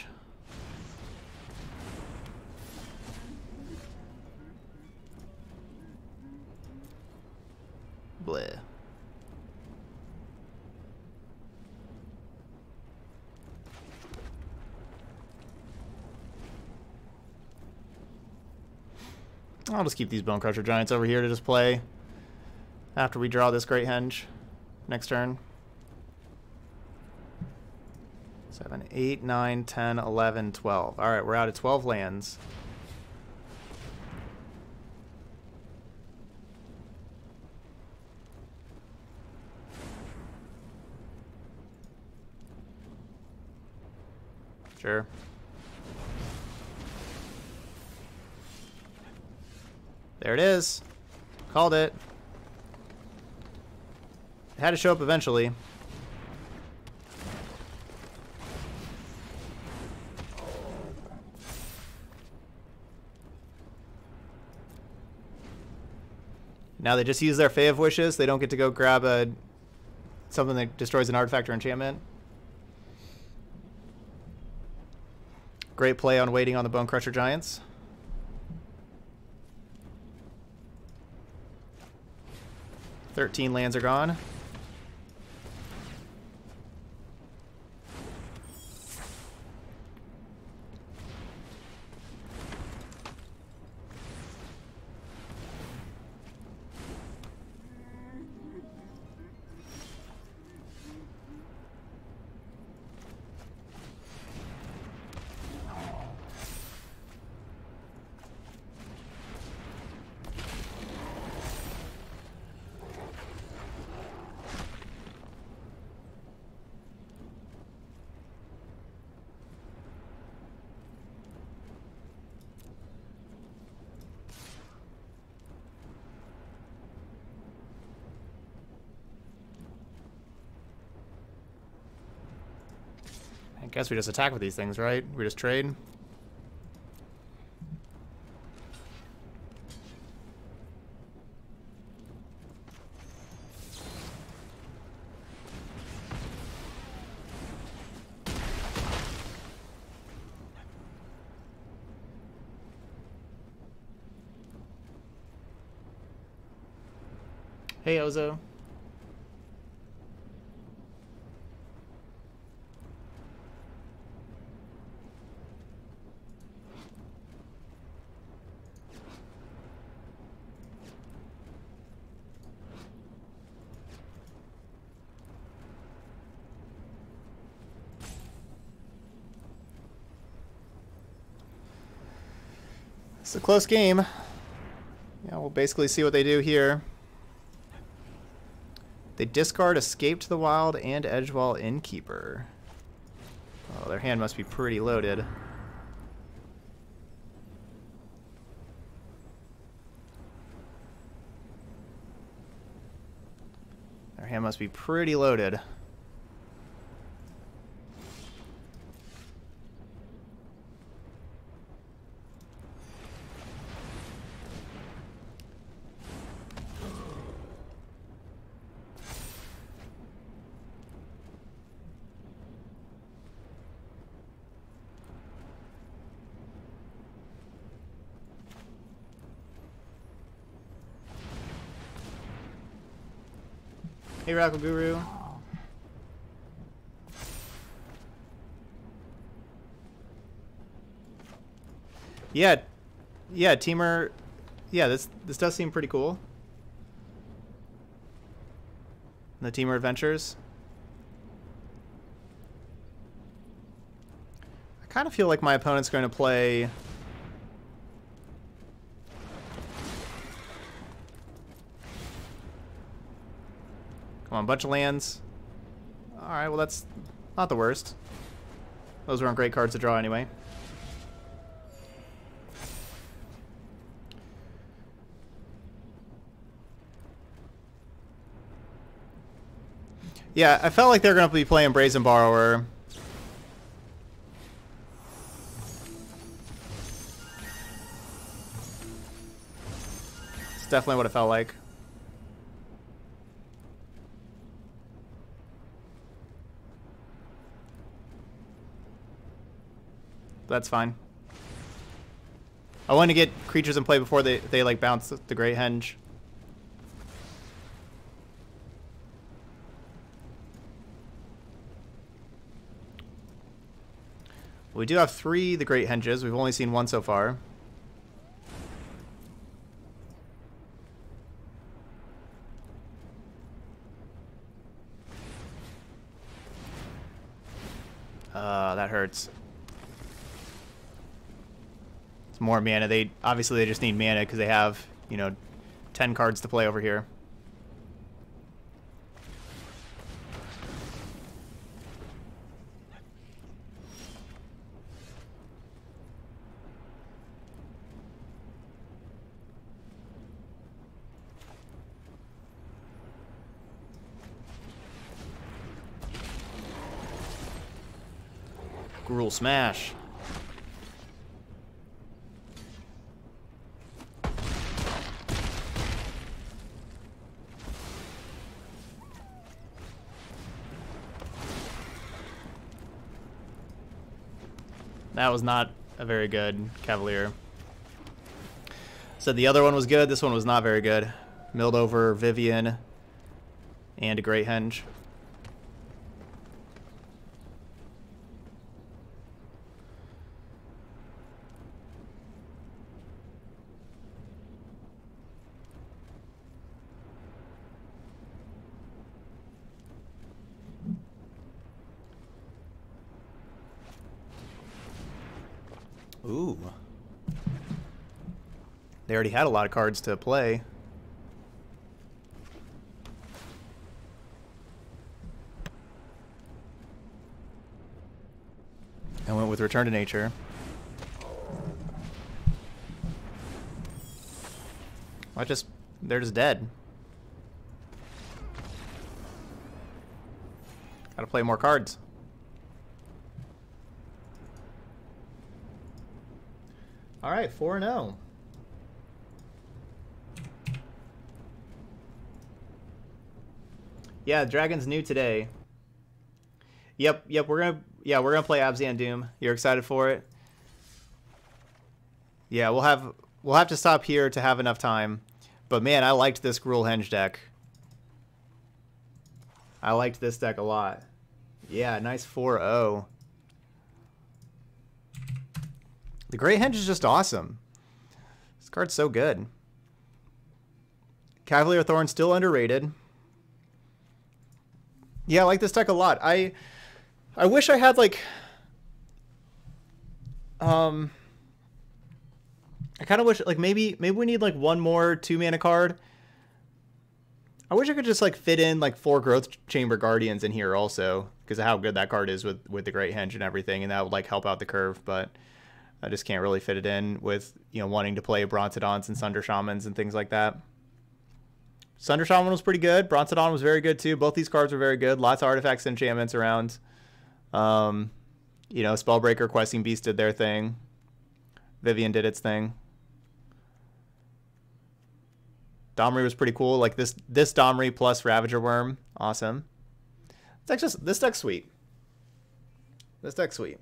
Bleh. I'll just keep these Bonecrusher Giants over here to just play after we draw this Great Henge next turn. 7, 8, 9, 10, 11, 12. All right, we're out of 12 lands. Sure. There it is. Called it. It had to show up eventually. Now they just use their Fae of Wishes. They don't get to go grab a something that destroys an artifact or enchantment. Great play on waiting on the Bonecrusher Giants. Thirteen lands are gone. Guess we just attack with these things, right? We just trade. Hey, Ozo. A close game. Yeah, we'll basically see what they do here. They discard Escape to the Wild and Edgewall Innkeeper. Oh, their hand must be pretty loaded. Their hand must be pretty loaded. Rackle Guru. Yeah, yeah, Temur. Yeah, this this does seem pretty cool. The Temur Adventures. I kind of feel like my opponent's going to play On, bunch of lands. Alright, well that's not the worst. Those weren't great cards to draw anyway. Yeah, I felt like they're going to be playing Brazen Borrower. It's definitely what it felt like. That's fine. I want to get creatures in play before they, they like bounce the Great Henge. We do have three the Great Henges. We've only seen one so far. Uh, that hurts. More mana. They obviously they just need mana because they have you know, ten cards to play over here. Gruul Smash. That was not a very good Cavalier. So the other one was good. This one was not very good. Milled over Vivien and a Great Henge. Ooh. They already had a lot of cards to play. I went with Return to Nature. I just, they're just dead. Gotta play more cards. All right, 4 0. Yeah, Dragon's new today. Yep, yep, we're gonna yeah, we're gonna play Abzan Doom. You're excited for it? Yeah, we'll have we'll have to stop here to have enough time. But man, I liked this Gruul Henge deck. I liked this deck a lot. Yeah, nice 4-0. The Great Henge is just awesome. This card's so good. Cavalier Thorn still underrated. Yeah, I like this deck a lot. I I wish I had like um I kind of wish like maybe maybe we need like one more two mana card. I wish I could just like fit in like four growth chamber guardians in here also because of how good that card is with with the great henge and everything and that would like help out the curve, but I just can't really fit it in with, you know, wanting to play Brontodons and Sunder Shamans and things like that. Sunder Shaman was pretty good. Brontodon was very good too. Both these cards were very good. Lots of artifacts and enchantments around. Um, you know, Spellbreaker, Questing Beast did their thing. Vivien did its thing. Domri was pretty cool. Like this this Domri plus Ravager Wurm. Awesome. This deck's this deck's sweet. This deck's sweet.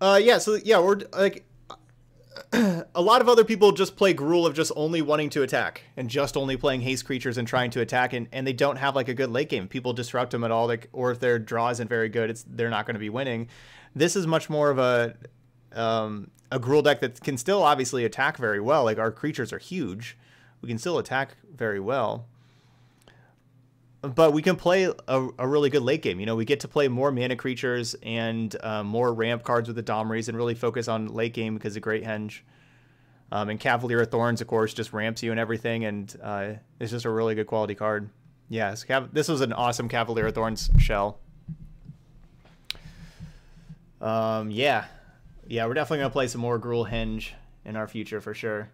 Uh, yeah, so yeah, we're like a lot of other people just play Gruul of just only wanting to attack and just only playing haste creatures and trying to attack, and, and they don't have like a good late game. People disrupt them at all, like or if their draw isn't very good, it's they're not going to be winning. This is much more of a um, a Gruul deck that can still obviously attack very well. Like our creatures are huge, we can still attack very well but we can play a, a, really good late game. You know, we get to play more mana creatures and uh, more ramp cards with the Domries and really focus on late game because of Great Henge. Um, and Cavalier of Thorns, of course, just ramps you and everything, and uh, it's just a really good quality card. Yes, Cav- this was an awesome Cavalier of Thorns shell. Um, yeah, yeah, we're definitely gonna play some more Gruul Henge in our future for sure.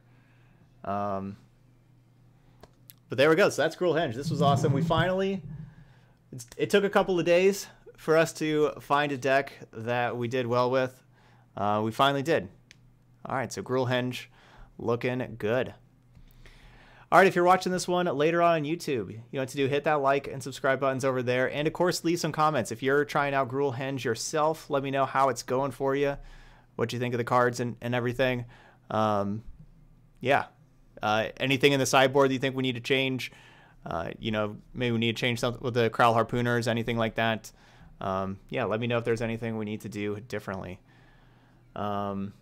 Um, but there we go. So that's Gruul Henge. This was awesome. We finally. It took a couple of days for us to find a deck that we did well with. Uh, we finally did. All right, so Gruul Henge looking good. All right, if you're watching this one later on on YouTube, you know what to do. Hit that like and subscribe buttons over there. And of course, leave some comments. If you're trying out Gruul Henge yourself, let me know how it's going for you, what you think of the cards and, and everything. Um, yeah. Uh, anything in the sideboard that you think we need to change? Uh, you know, maybe we need to change something with the Kraul Harpooners, anything like that. Um, yeah, let me know if there's anything we need to do differently. Um,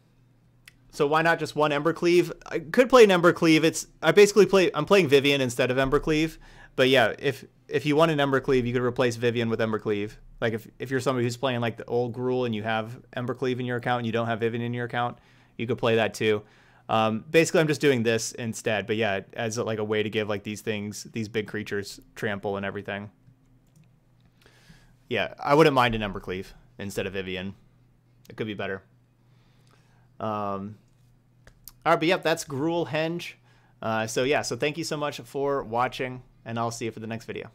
so why not just one Embercleave? I could play an Embercleave. It's I basically play I'm playing Vivien instead of Embercleave. But yeah, if if you want an Embercleave, you could replace Vivien with Embercleave. Like if, if you're somebody who's playing like the old Gruul and you have Embercleave in your account and you don't have Vivien in your account, you could play that too. Um, basically, I'm just doing this instead. But yeah, as like a way to give like these things, these big creatures trample and everything. Yeah, I wouldn't mind an Embercleave instead of Vivien. It could be better. Um, all right, but yep, that's Gruul Henge. Uh, so yeah, so thank you so much for watching, and I'll see you for the next video.